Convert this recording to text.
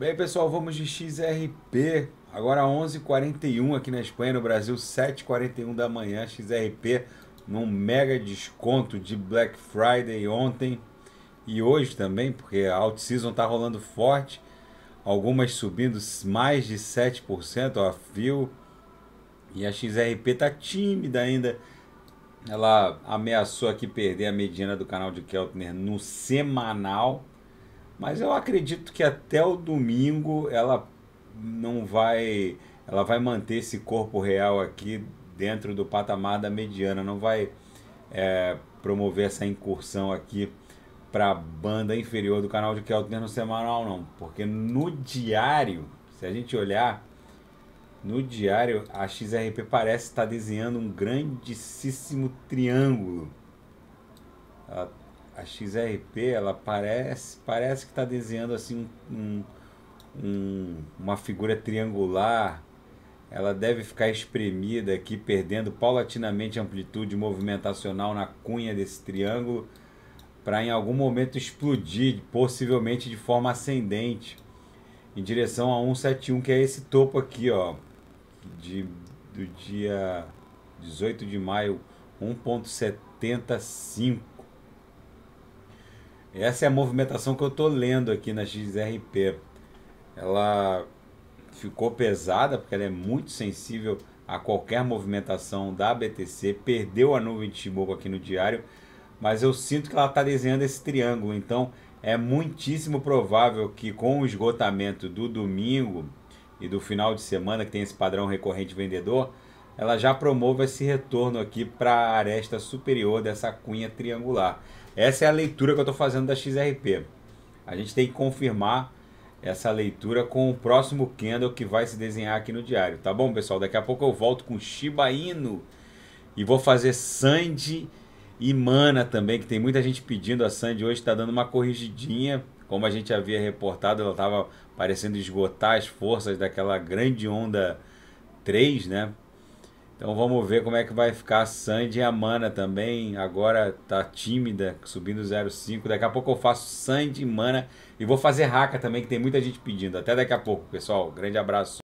Bem, pessoal, vamos de XRP. Agora 11h41 aqui na Espanha, no Brasil, 7h41 da manhã. XRP num mega desconto de Black Friday ontem e hoje também, porque a Alt Season tá rolando forte. Algumas subindo mais de 7%, ó, viu? E a XRP tá tímida ainda. Ela ameaçou aqui perder a mediana do canal de Keltner no semanal mas eu acredito que até o domingo ela não vai. Ela vai manter esse corpo real aqui dentro do patamar da mediana, não vai é, promover essa incursão aqui para a banda inferior do canal de Keltner no semanal, não. Porque no diário, se a gente olhar, no diário a XRP parece estar desenhando um grandíssimo triângulo. Ela a XRP ela parece parece que está desenhando assim um, um, uma figura triangular. Ela deve ficar espremida aqui perdendo paulatinamente amplitude movimentacional na cunha desse triângulo para em algum momento explodir possivelmente de forma ascendente em direção a 171 que é esse topo aqui ó de, do dia 18 de maio 1.75 essa é a movimentação que eu estou lendo aqui na XRP. Ela ficou pesada porque ela é muito sensível a qualquer movimentação da BTC. Perdeu a nuvem de Shimoku aqui no diário, mas eu sinto que ela está desenhando esse triângulo. Então é muitíssimo provável que com o esgotamento do domingo e do final de semana, que tem esse padrão recorrente vendedor, ela já promova esse retorno aqui para a aresta superior dessa cunha triangular. Essa é a leitura que eu estou fazendo da XRP. A gente tem que confirmar essa leitura com o próximo candle que vai se desenhar aqui no diário. Tá bom, pessoal? Daqui a pouco eu volto com Shiba Inu e vou fazer Sandy e Mana também, que tem muita gente pedindo. A Sandy hoje está dando uma corrigidinha. Como a gente havia reportado, ela estava parecendo esgotar as forças daquela grande onda 3, né? Então vamos ver como é que vai ficar a Sandy e a Mana também. Agora tá tímida, subindo 0,5. Daqui a pouco eu faço Sandy e Mana. E vou fazer Raka também, que tem muita gente pedindo. Até daqui a pouco, pessoal. Grande abraço.